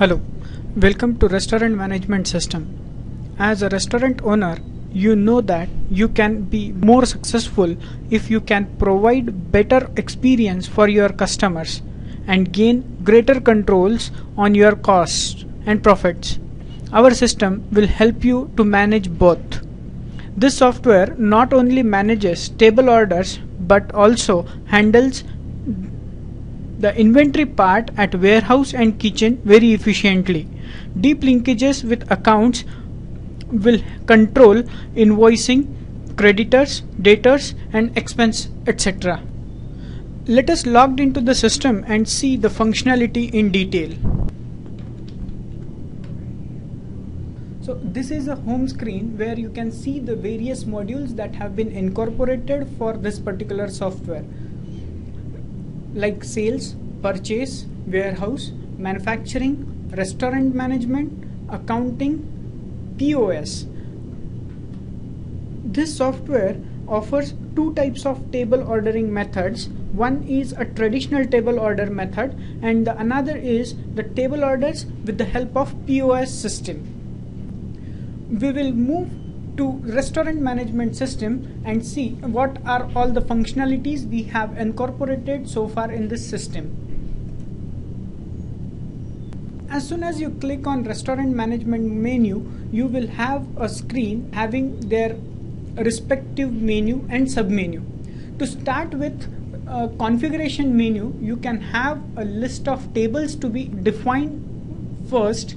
Hello, welcome to Restaurant Management System. As a restaurant owner, you know that you can be more successful if you can provide better experience for your customers and gain greater controls on your costs and profits. Our system will help you to manage both. This software not only manages table orders but also handles the inventory part at warehouse and kitchen very efficiently. Deep linkages with accounts will control invoicing, creditors, debtors and expense etc. Let us log into the system and see the functionality in detail. So this is a home screen where you can see the various modules that have been incorporated for this particular software like sales, purchase, warehouse, manufacturing, restaurant management, accounting, POS. This software offers two types of table ordering methods. One is a traditional table order method and the another is the table orders with the help of POS system. We will move to restaurant management system and see what are all the functionalities we have incorporated so far in this system. As soon as you click on restaurant management menu, you will have a screen having their respective menu and submenu. To start with a configuration menu, you can have a list of tables to be defined first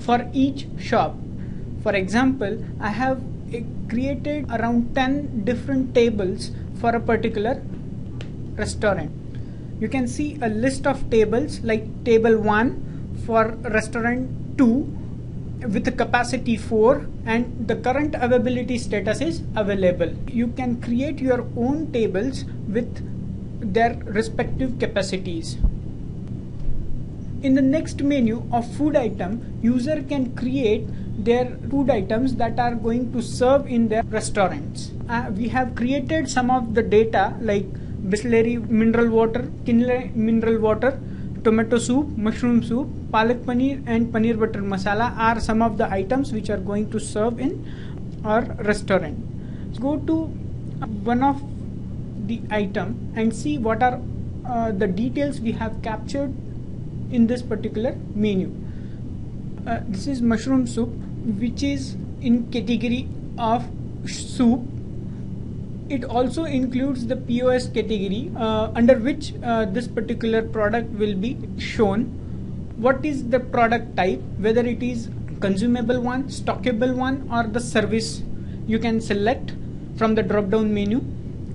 for each shop. For example, I have created around 10 different tables for a particular restaurant. You can see a list of tables like table 1 for restaurant 2 with a capacity 4 and the current availability status is available. You can create your own tables with their respective capacities. In the next menu of food item, user can create their food items that are going to serve in their restaurants. Uh, we have created some of the data like Bisleri mineral water, Kinley mineral water, tomato soup, mushroom soup, palak paneer and paneer butter masala are some of the items which are going to serve in our restaurant. Let's Go to one of the item and see what are uh, the details we have captured in this particular menu. Uh, this is mushroom soup which is in category of soup. It also includes the POS category uh, under which uh, this particular product will be shown. What is the product type whether it is consumable one stockable one or the service? You can select from the drop down menu.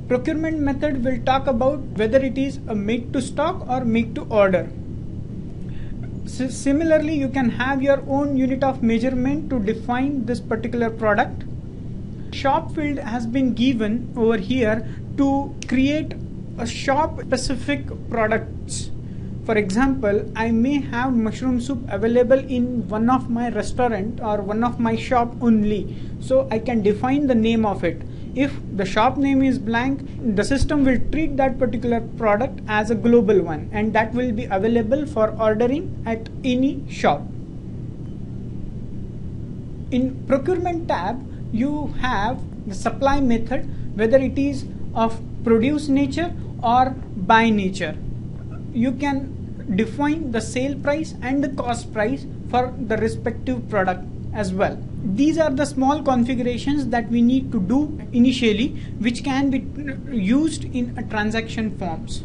Procurement method will talk about whether it is a make to stock or make to order similarly you can have your own unit of measurement to define this particular product. Shop field has been given over here to create a shop specific products. For example i may have mushroom soup available in one of my restaurant or one of my shop only so i can define the name of it if the shop name is blank the system will treat that particular product as a global one and that will be available for ordering at any shop. In procurement tab you have the supply method whether it is of produce nature or buy nature. You can define the sale price and the cost price for the respective product as well these are the small configurations that we need to do initially which can be used in a transaction forms.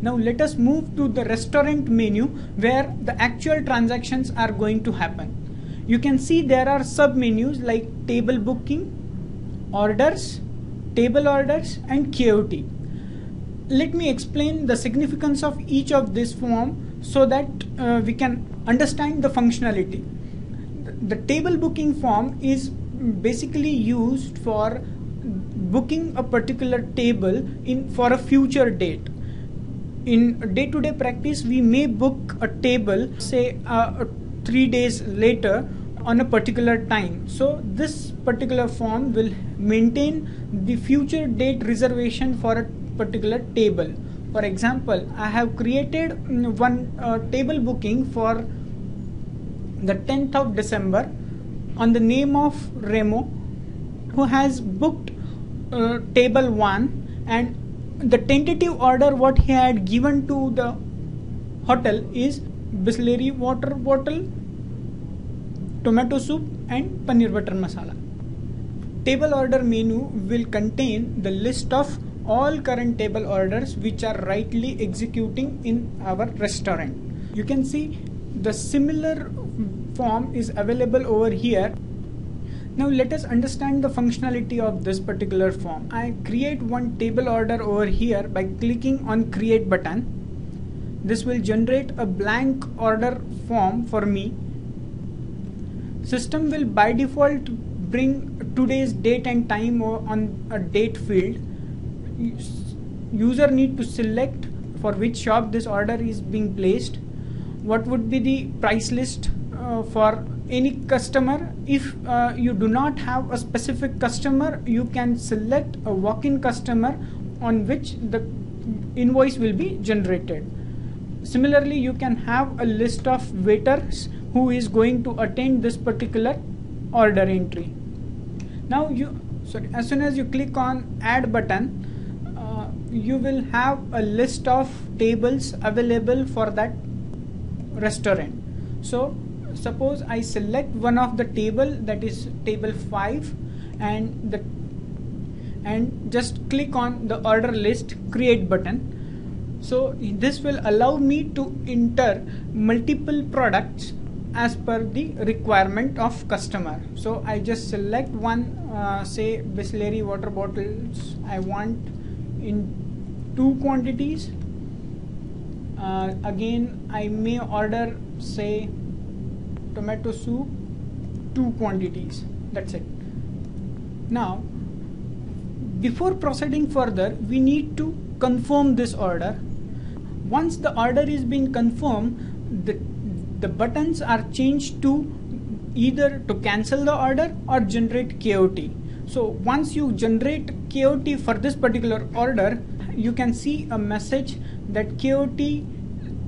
Now let us move to the restaurant menu where the actual transactions are going to happen. You can see there are sub menus like table booking orders table orders and KOT let me explain the significance of each of this form so that uh, we can understand the functionality the table booking form is basically used for booking a particular table in for a future date. In day-to-day -day practice we may book a table say uh, three days later on a particular time. So this particular form will maintain the future date reservation for a particular table. For example I have created mm, one uh, table booking for the 10th of December on the name of Remo who has booked uh, table 1 and the tentative order what he had given to the hotel is Bisleri water bottle tomato soup and paneer butter masala. Table order menu will contain the list of all current table orders which are rightly executing in our restaurant. You can see the similar form is available over here now let us understand the functionality of this particular form. I create one table order over here by clicking on create button. This will generate a blank order form for me. System will by default bring today's date and time on a date field. User need to select for which shop this order is being placed. What would be the price list uh, for any customer? If uh, you do not have a specific customer you can select a walk-in customer on which the invoice will be generated. Similarly you can have a list of waiters who is going to attend this particular order entry. Now you sorry as soon as you click on add button uh, you will have a list of tables available for that restaurant. So suppose I select one of the table that is table 5 and the and just click on the order list create button. So this will allow me to enter multiple products as per the requirement of customer. So I just select one uh, say Bisleri water bottles. I want in two quantities uh, again I may order say tomato soup two quantities. That's it. Now before proceeding further we need to confirm this order. Once the order is being confirmed the, the buttons are changed to either to cancel the order or generate KOT so once you generate KOT for this particular order you can see a message that KOT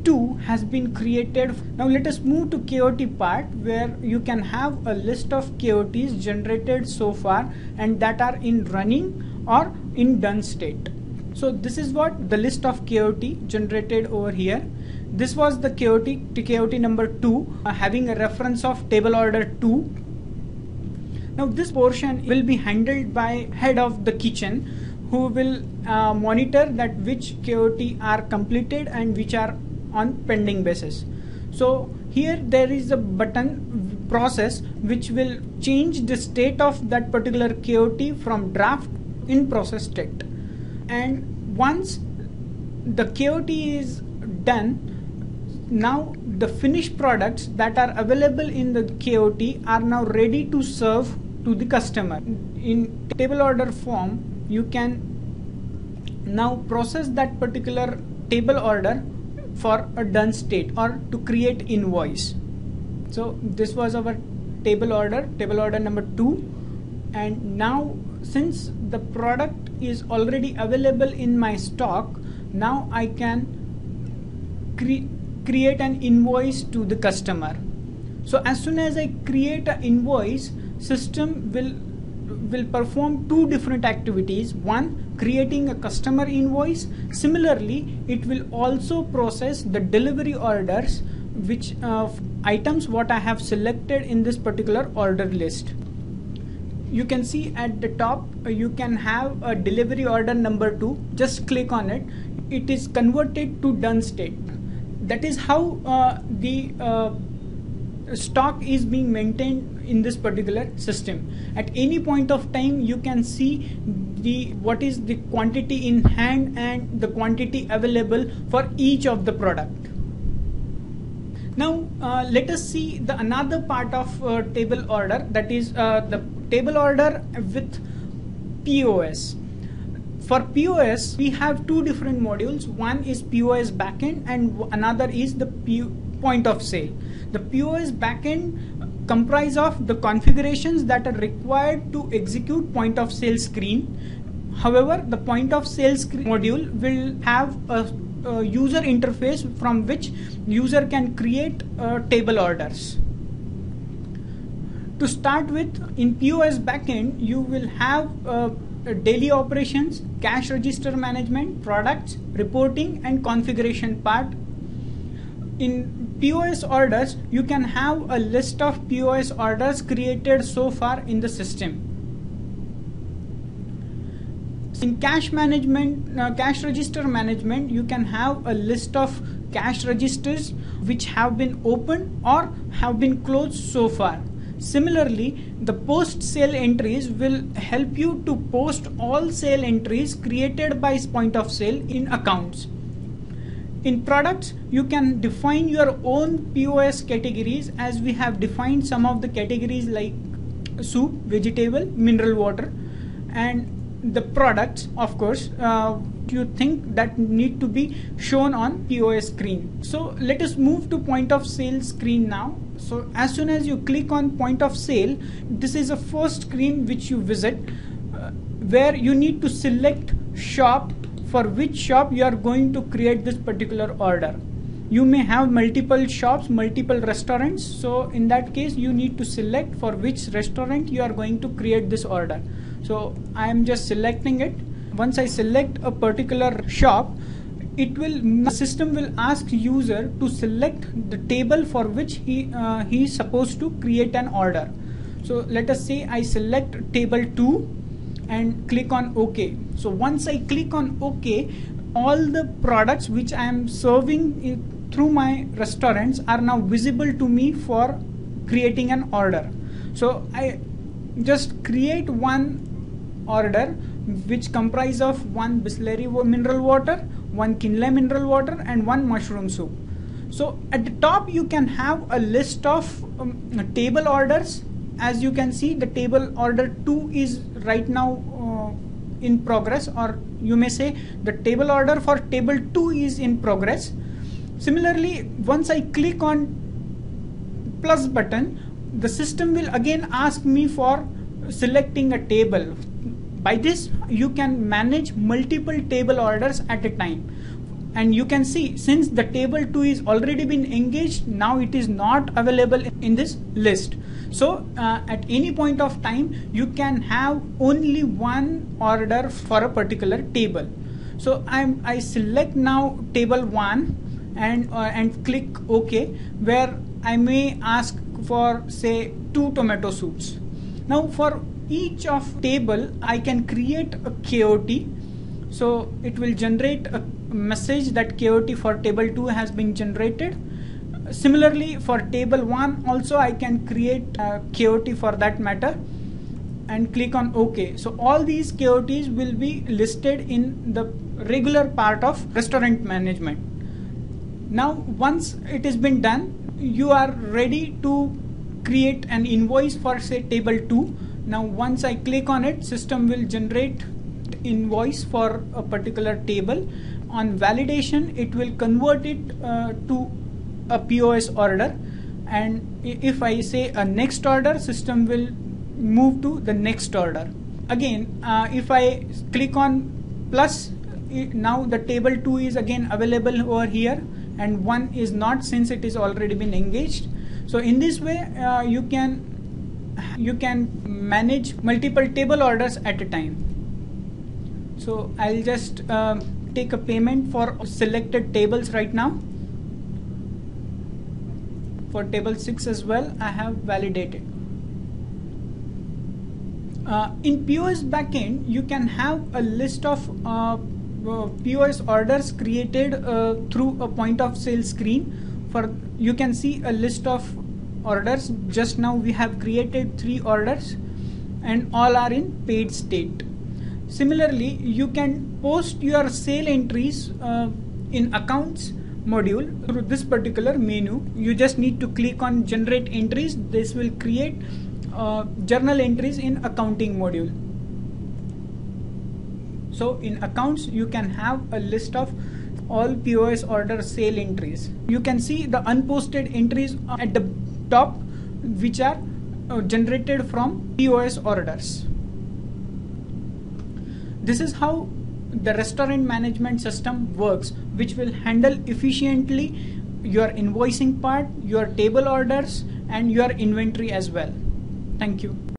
2 has been created. Now let us move to KOT part where you can have a list of KOTs generated so far and that are in running or in done state. So this is what the list of KOT generated over here. This was the KOT KOT number 2 uh, having a reference of table order 2. Now this portion will be handled by head of the kitchen who will uh, monitor that which KOT are completed and which are on pending basis. So here there is a button process which will change the state of that particular KOT from draft in process state. And once the KOT is done now the finished products that are available in the KOT are now ready to serve to the customer. In table order form you can now process that particular table order for a done state or to create invoice. So this was our table order table order number 2 and now since the product is already available in my stock now I can cre create an invoice to the customer. So as soon as I create an invoice system will will perform two different activities. One creating a customer invoice. Similarly it will also process the delivery orders which uh, items what I have selected in this particular order list. You can see at the top uh, you can have a delivery order number 2 just click on it. It is converted to done state. That is how uh, the uh, stock is being maintained in this particular system. At any point of time you can see the what is the quantity in hand and the quantity available for each of the product. Now uh, let us see the another part of uh, table order that is uh, the table order with POS for POS we have two different modules. One is POS backend and another is the P point of sale. The POS backend comprise of the configurations that are required to execute point of sale screen However, the point of sale screen module will have a, a, user interface from which user can create uh, table orders. To start with, in POS backend, you will have uh, daily operations, cash register management, products, reporting and configuration part. In POS orders, you can have a list of POS orders created so far in the system. In cash management uh, cash register management you can have a list of cash registers which have been opened or have been closed so far. Similarly the post sale entries will help you to post all sale entries created by point of sale in accounts in products you can define your own pos categories as we have defined some of the categories like soup vegetable mineral water and the products of course uh, you think that need to be shown on POS screen. So let us move to point of sale screen now. So as soon as you click on point of sale this is a first screen which you visit uh, where you need to select shop for which shop you are going to create this particular order. You may have multiple shops multiple restaurants. So in that case you need to select for which restaurant you are going to create this order. So I am just selecting it. Once I select a particular shop it will the system will ask user to select the table for which he uh, he is supposed to create an order. So let us say I select table 2 and click on OK. So once I click on OK all the products which I am serving through my restaurants are now visible to me for creating an order. So I just create one order which comprise of one Bisleri mineral water, one Kinley mineral water and one mushroom soup. So at the top you can have a list of um, table orders. As you can see the table order 2 is right now uh, in progress or you may say the table order for table 2 is in progress. Similarly once I click on plus button the system will again ask me for selecting a table. By this you can manage multiple table orders at a time. And you can see since the table 2 is already been engaged now it is not available in this list so uh, at any point of time you can have only one order for a particular table. So i'm i select now table 1 and uh, and click ok where i may ask for say two tomato soups. Now for each of table I can create a KOT so it will generate a message that KOT for table 2 has been generated similarly for table 1 also I can create a KOT for that matter and click on OK. So all these KOTs will be listed in the regular part of restaurant management. Now once it has been done you are ready to create an invoice for say table 2 now once I click on it system will generate invoice for a particular table. On validation it will convert it uh, to a POS order. And if I say a next order system will move to the next order. Again uh, if I click on plus now the table 2 is again available over here. And 1 is not since it is already been engaged. So in this way uh, you can you can manage multiple table orders at a time. So I'll just uh, take a payment for selected tables right now for table 6 as well I have validated. Uh, in POS backend you can have a list of uh, uh POS orders created uh, through a point of sale screen. For you can see a list of orders. Just now we have created three orders and all are in paid state. Similarly you can post your sale entries uh, in accounts module through this particular menu. You just need to click on generate entries. This will create uh, journal entries in accounting module. So in accounts you can have a list of all POS order sale entries. You can see the unposted entries at the top which are uh, generated from POS orders. this is how the restaurant management system works which will handle efficiently your invoicing part your table orders and your inventory as well. Thank you